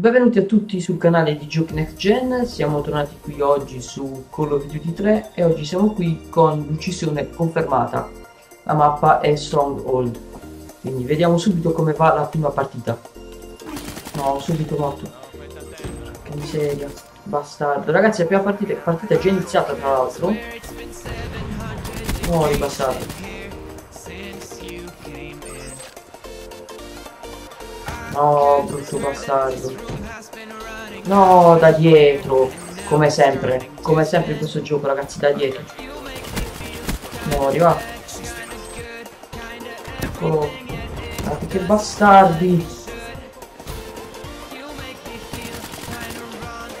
Benvenuti a tutti sul canale di Giochi Next Gen, siamo tornati qui oggi su Call of Duty 3 e oggi siamo qui con l'uccisione confermata. La mappa è Stronghold, quindi vediamo subito come va la prima partita. No, subito morto. Che miseria, bastardo. Ragazzi la prima partita, partita è già iniziata tra l'altro. Muori bastardo. No, brutto bastardo. No, da dietro. Come sempre. Come sempre in questo gioco, ragazzi, da dietro. Muori, va. Eccolo. Guardate che bastardi.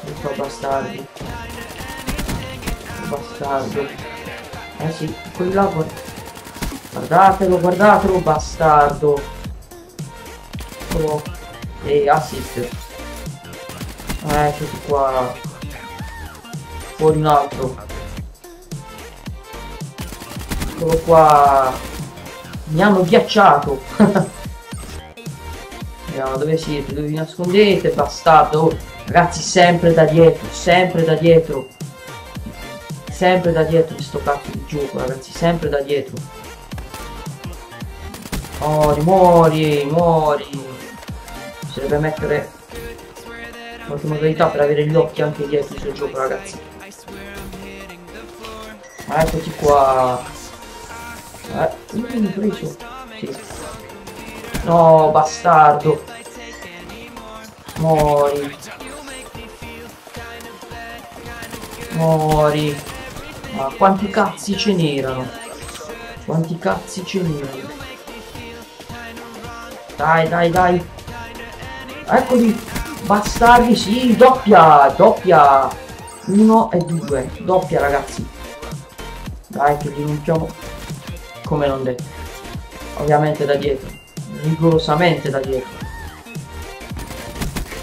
Brutto bastardi. Bastardo. Eh sì, quello là. Guardatelo, guardatelo, bastardo eccolo e assist. Eh eccoci qua. Fuori un altro. Eccolo qua. Mi hanno ghiacciato. Vediamo dove siete dove vi nascondete bastardo. Ragazzi sempre da dietro sempre da dietro. Sempre da dietro questo cazzo di gioco ragazzi sempre da dietro. Muori muori muori deve mettere qualche modalità per avere gli occhi anche dietro sul gioco ragazzi. Ma eccoti qua. Eh, mi ho preso sì. no bastardo. Muori. Muori. Ma quanti cazzi ce n'erano? Quanti cazzi ce n'erano? Dai dai dai Eccoli, bastardi, sì, doppia, doppia. Uno e due, doppia ragazzi. Dai che li rompiamo come non detto. Ovviamente da dietro, rigorosamente da dietro.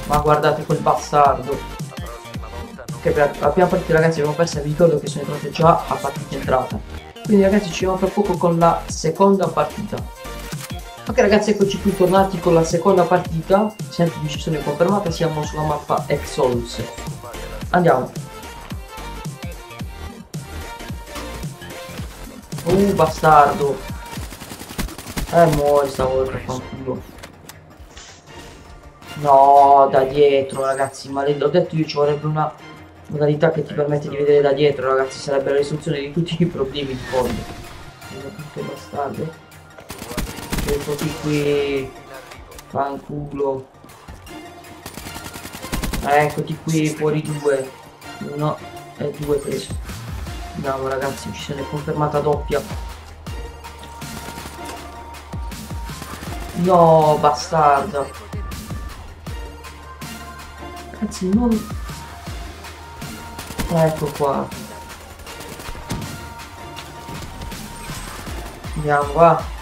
Ma guardate quel bastardo. Ok, per la prima partita ragazzi abbiamo perso, vi ricordo che sono entrate già a partita entrata. Quindi ragazzi ci vediamo tra poco con la seconda partita. Ok ragazzi eccoci qui tornati con la seconda partita. Sempre decisione confermata Siamo sulla mappa Exols Andiamo. Uh bastardo. Eh muori stavolta fanculo No da dietro ragazzi Ma l'ho detto io ci vorrebbe una modalità che ti permette di vedere da dietro ragazzi Sarebbe la risoluzione di tutti i problemi di fondo. Che bastardo Eccoti qui. Fanculo. Eccoti qui, fuori due. Uno e due preso. Andiamo ragazzi, uccisione confermata doppia. No, bastarda. Ragazzi, non... Ecco qua. Andiamo, va.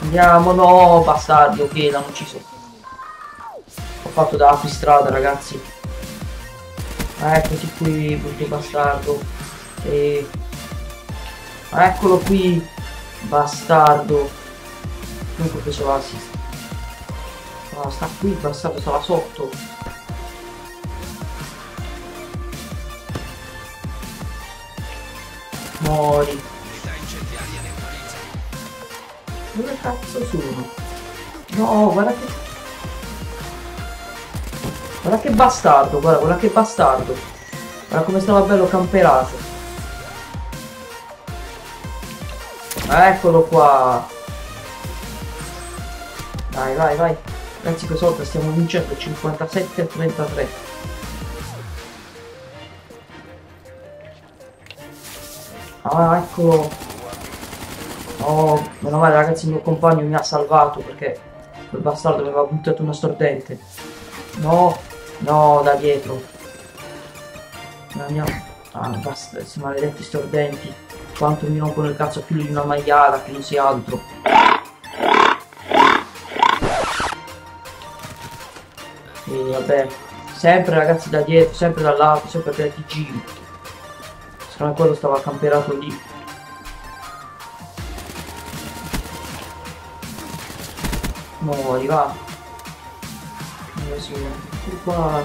Andiamo, no, bastardi, ok, l'hanno ucciso. Ho fatto da strada, ragazzi. Eccoti qui, brutto bastardo. E... Eccolo qui, bastardo. Comunque ho preso l'assist. No, sta qui, bastardo, stava sotto. Mori. Dove cazzo sono? No, guarda che... Guarda che bastardo, guarda, guarda che bastardo. Guarda come stava bello camperato. Eccolo qua. Vai, vai, vai. Ragazzi, questa volta stiamo vincendo 57 a 33. Ah, eccolo. Oh, meno male ragazzi il mio compagno mi ha salvato perché quel bastardo mi aveva buttato una stordente. No, no, da dietro. La mia... Ah, basta, questi maledetti stordenti. Quanto mi rompono il cazzo più di una maiala che non sia altro. E vabbè, sempre ragazzi da dietro, sempre dall'alto, sempre per il giro. Secondo me quello stava camperato lì. Muori va si qua.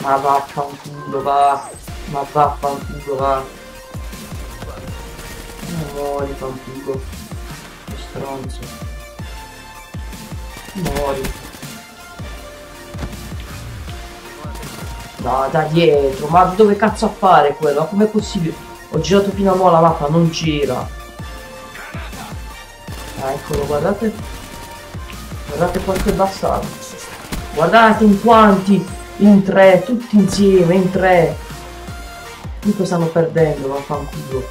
Ma vaffanculo, va. Ma vaffanculo, va. Muori, fanculo. Che stronzo. Muori. No, da dietro, ma dove cazzo a fare quello? Ma com'è possibile? Ho girato fino a mo' la mappa, non gira. Ah, eccolo, guardate. Guardate quanto è bastardo. Guardate in quanti, in tre, tutti insieme, in tre. Comunque stanno perdendo, vaffanculo.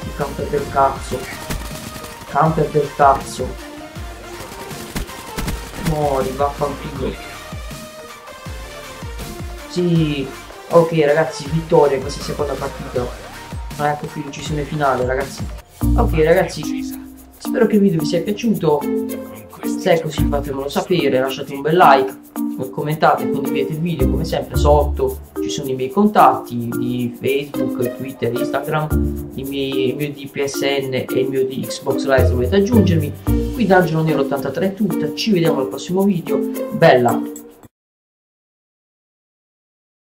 Sti camper del cazzo. Camper del cazzo. Muori, vaffanculo. Sì, ok ragazzi, vittoria in questa seconda partita. Ma ecco qui l'uccisione finale ragazzi. Ok ragazzi, spero che il video vi sia piaciuto. Se è così fatemelo sapere, lasciate un bel like, commentate, condividete il video come sempre sotto ci sono i miei contatti di Facebook, Twitter, Instagram, i miei, il mio di PSN e il mio di Xbox Live volete aggiungermi. Qui Dungeon Nero 83 è tutta, ci vediamo al prossimo video, bella!